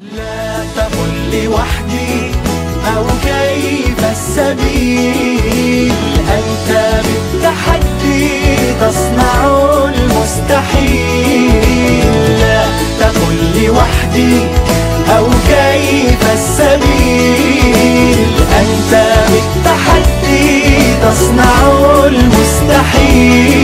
لا تقل لوحدي أو كيف السبيل؟ أنت بالتحدي تصنع المستحيل. لا تقل لوحدي أو كيف السبيل؟ أنت بالتحدي تصنع المستحيل.